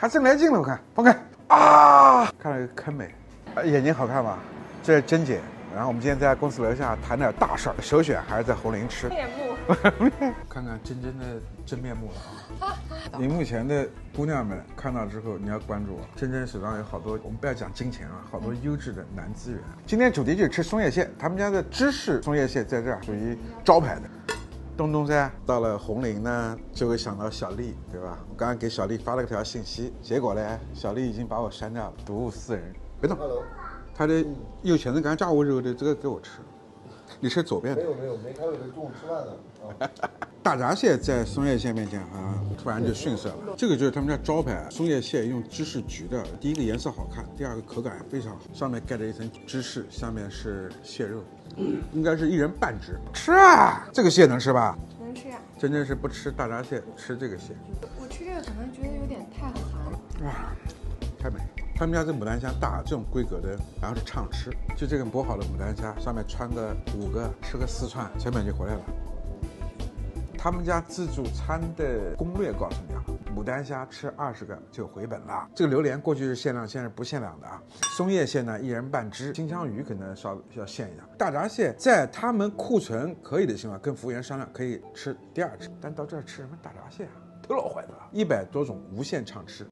还真来劲了，我看，放开啊！看了个坑没？啊眼睛好看吧？这是珍姐。然后我们今天在公司楼下谈点大事儿，首选还是在红林吃。面目。看看真真的真面目了啊！荧幕前的姑娘们看到之后，你要关注我。真真手上有好多，我们不要讲金钱啊，好多优质的男资源。今天主题就是吃松叶蟹，他们家的芝士松叶蟹在这儿属于招牌的。东东噻，到了红林呢，就会想到小丽，对吧？我刚刚给小丽发了条信息，结果呢，小丽已经把我删掉了，睹物思人。别动，他的右前子刚炸我肉的这个给我吃，你吃左边的没。有没有，没开会的，中午吃饭的啊。大闸蟹在松叶蟹面前好像突然就逊色了。这个就是他们家招牌，松叶蟹用芝士焗的。第一个颜色好看，第二个口感非常好，上面盖着一层芝士，下面是蟹肉，应该是一人半只。吃啊，这个蟹能吃吧？能吃啊、真正是不吃大闸蟹，吃这个蟹，我吃这个可能觉得有点太寒了。哇，太美。他们家这牡丹虾大，这种规格的，然后是畅吃，就这个剥好的牡丹虾，上面穿个五个，吃个四串，成本就回来了。他们家自助餐的攻略告诉你啊，牡丹虾吃二十个就回本了。这个榴莲过去是限量，现在是不限量的啊。松叶蟹呢，一人半只。金枪鱼可能稍要限一下。大闸蟹在他们库存可以的情况，跟服务员商量可以吃第二只，但到这儿吃什么大闸蟹啊？头老坏的，了。一百多种无限畅吃。